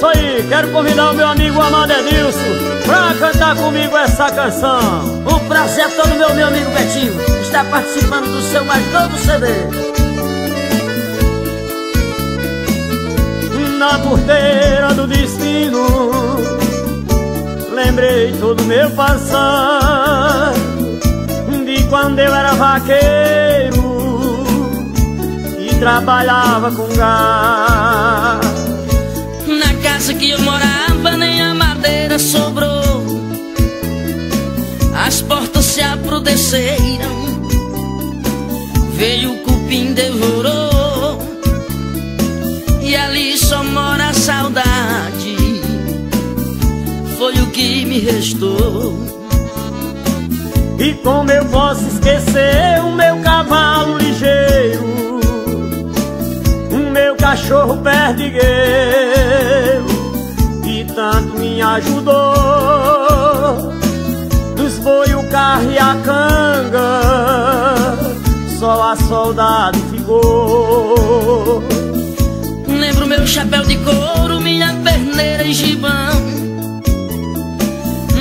isso aí, quero convidar o meu amigo Amado Edilson pra cantar comigo essa canção. O prazer é todo meu, meu amigo Betinho, está participando do seu mais novo CD. Na porteira do destino, lembrei todo meu passado, de quando eu era vaqueiro e trabalhava com gás casa que eu morava nem a madeira sobrou. As portas se aprudeceram Veio o cupim, devorou. E ali só mora a saudade Foi o que me restou. E como eu posso esquecer o meu cavalo ligeiro. O meu cachorro perdigueiro ajudou. Dos o carro e a canga Só a soldado ficou. Lembro meu chapéu de couro, minha perneira e gibão.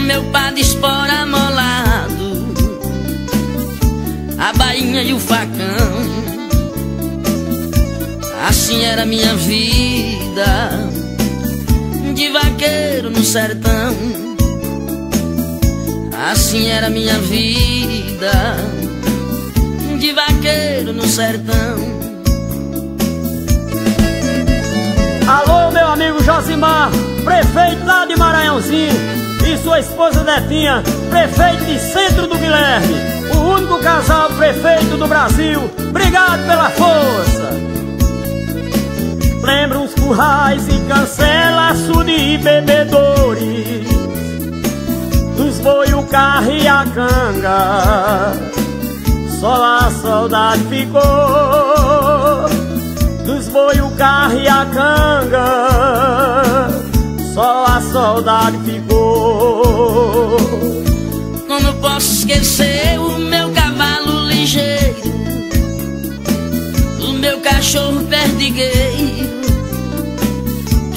Meu pá de espora molado A bainha e o facão. Assim era minha vida de vaqueiro no sertão. Assim era minha vida De vaqueiro no sertão. Alô, meu amigo Josimar, prefeito lá de Maranhãozinho E sua esposa Netinha, prefeito de Centro do Guilherme O único casal prefeito do Brasil. Obrigado pela força currais e cancelaço de bebedores. Dos boi, o carro e a canga. Só a saudade ficou. Dos boi, o carro e a canga. Só a saudade ficou. Como posso esquecer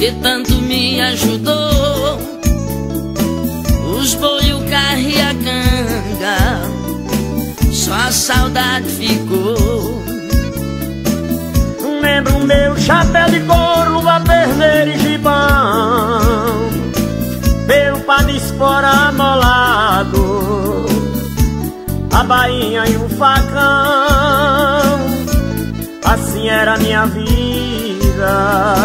que tanto me ajudou. Os boi, o carro e a canga Só a saudade ficou. Lembro meu chapéu de couro, luva perneira e gibão. Meu pá de espora amolado A bainha e o facão. Assim era a minha vida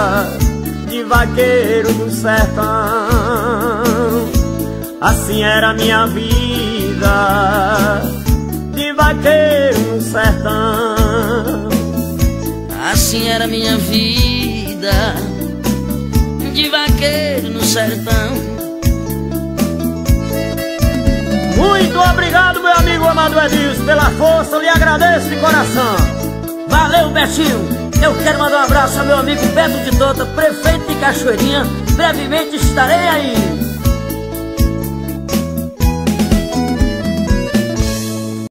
vaqueiro do sertão. Assim era minha vida De vaqueiro no sertão. Assim era minha vida De vaqueiro no sertão. Muito obrigado meu amigo amado Edilson Pela força, eu lhe agradeço de coração. Valeu Betinho eu quero mandar um abraço ao meu amigo Beto de Tota, prefeito de Cachoeirinha. Brevemente estarei aí.